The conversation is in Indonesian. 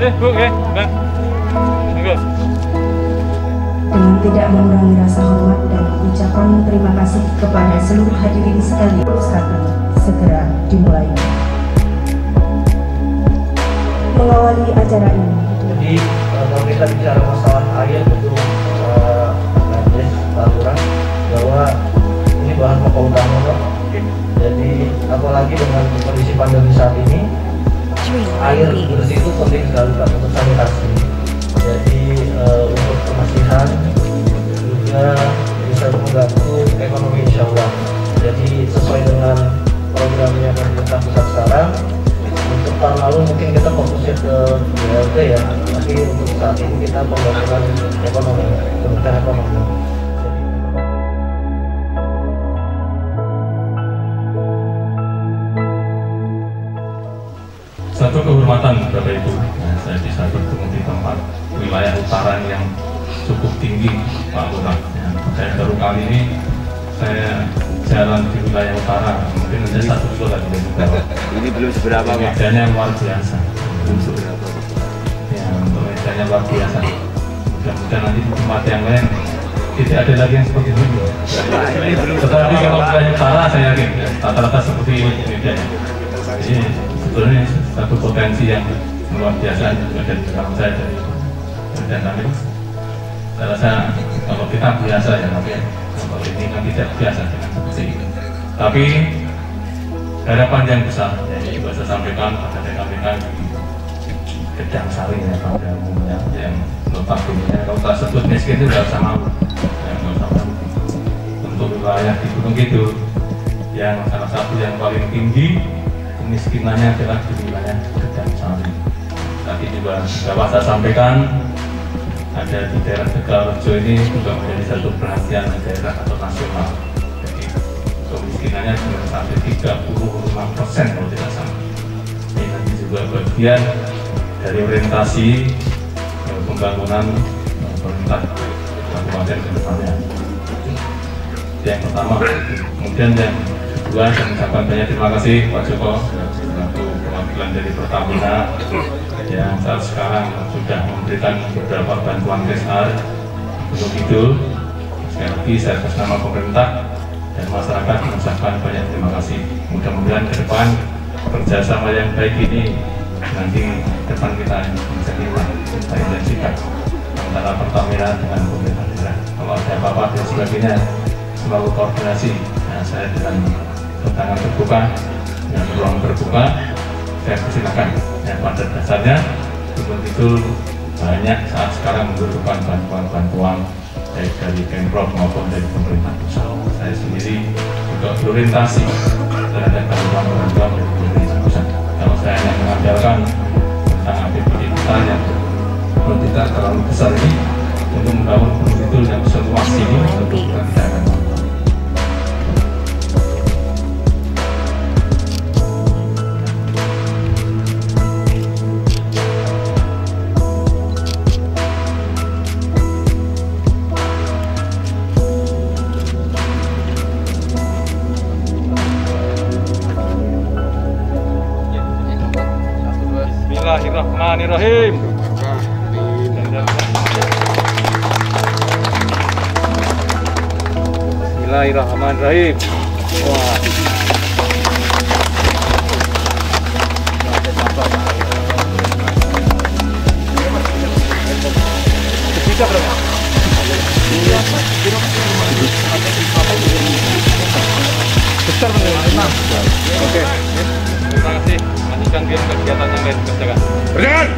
Eh, Bu, eh, Mbak. Dengan tidak mengurangi rasa hormat dan ucapan terima kasih kepada seluruh hadirin sekalian. Kami segera dimulai. Mengawali acara ini. Jadi eh, kalau kita bicara masalah air itu eh, Mendes Taburan bahwa ini bahan pokok utama Pak. Jadi apalagi dengan kondisi pandemi saat ini air bersih itu penting sekali untuk sanitasi. Kemasihan juga bisa mengganggu ekonomi insya Allah. Jadi sesuai dengan programnya pemerintah pusat sekarang untuk tahun lalu mungkin kita fokusnya ke BLT ya tapi untuk saat ini kita pembangunan ekonomi kementerian ekonomi Satu kehormatan Bapak Ibu, nah, saya bertemu di tempat wilayah utara yang cukup tinggi Pak Lurah. Ya, saya baru kali ini saya jalan di wilayah utara, mungkin ada satu kilo lagi dari. Ini belum seberapa Pak. Mejanya luar biasa, belum seberapa. Ya, untuk mejanya luar biasa. Mudah-mudahan nanti di tempat yang lain tidak ada lagi yang seperti ini. Tetapi kalau wilayah utara saya yakin ya, rata-rata seperti ini mejanya. Jadi sebetulnya satu potensi yang luar biasa juga dari saya dari dan kami saya rasa kalau kita biasa ya tapi kalau ini kan tidak biasa dengan seperti ini. Tapi harapan yang besar ya, yang juga saya sampaikan pada rekan-rekan di Gedang Sari ya pada umumnya yang notabene kalau tak sebut miskin itu tidak usah malu ya, nggak usah malu untuk wilayah di Gunung Kidul yang salah satu yang paling tinggi kemiskinannya adalah di wilayah Gedang Sari. Tadi juga dapat saya sampaikan ada di daerah Tegalrejo ini juga menjadi satu perhatian daerah atau nasional. Jadi kemiskinannya sudah sampai 35 persen kalau tidak salah. Ini nanti juga bagian dari orientasi eh, pembangunan eh, pemerintah kabupaten ke depannya. Yang pertama kemudian yang kedua saya mengucapkan banyak terima kasih Pak Joko. Selaku perwakilan dari Pertamina. Yang saat sekarang sudah memberikan beberapa bantuan KSR untuk itu sekali lagi saya atas nama pemerintah dan masyarakat mengucapkan banyak terima kasih. Mudah-mudahan ke depan kerjasama yang baik ini nanti depan kita menjadi kita. Intensikan antara Pertamina dengan pemerintah. Daerah kalau ada apa-apa dan sebagainya selalu koordinasi. Nah, saya dengan tangan terbuka dan ruang terbuka saya persilakan. Ya, pada dasarnya Gunung Kidul banyak saat sekarang membutuhkan bantuan-bantuan baik dari Pemprov maupun dari pemerintah pusat. Saya sendiri juga berorientasi terhadap bantuan-bantuan dari pemerintah pusat. Kalau saya hanya mengandalkan Bismillahirrahmanirrahim. Bismillahirrahmanirrahim. Wah. Oke. Terima kasih. Lanjutkan dia kegiatan yang lain kerjakan. Kerjakan.